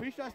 Fisch das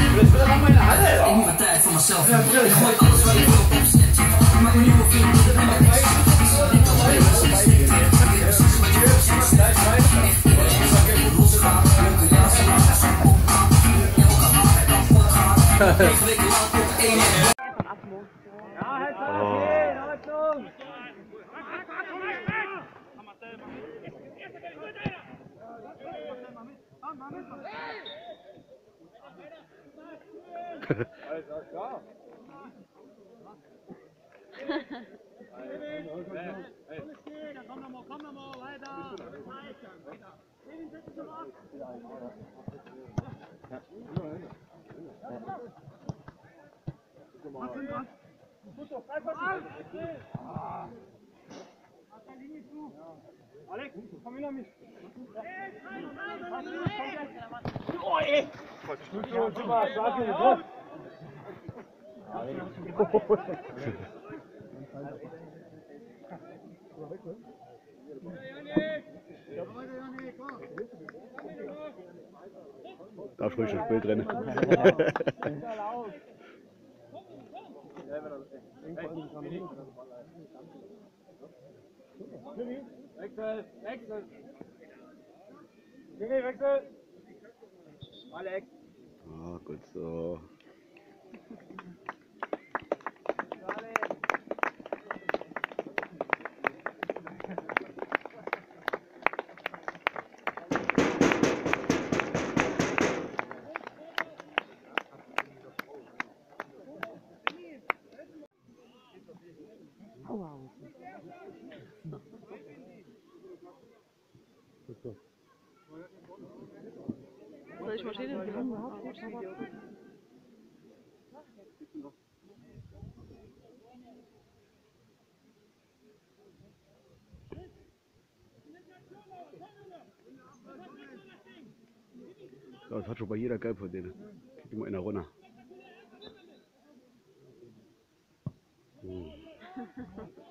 Ik moet mijn tijd voor Hey! Alter, klar. Komm nochmal, komm nochmal, weiter! Weiter! Kevin, setz dich nochmal ab! Trotzdem dran! Fuß auf, einfach an! Auf der Linie zu! Alex, komm hinter mich! Oh ey! Voll Schnüffel und Super, Schlaf in den Kopf! Darf ruhig das Bild rennen. Wechsel, Wechsel. Jimmy, Wechsel. Alex. Ah, gut so. Das hat schon bei jeder Gelb von denen. Kriegt immer einer runter. Hm.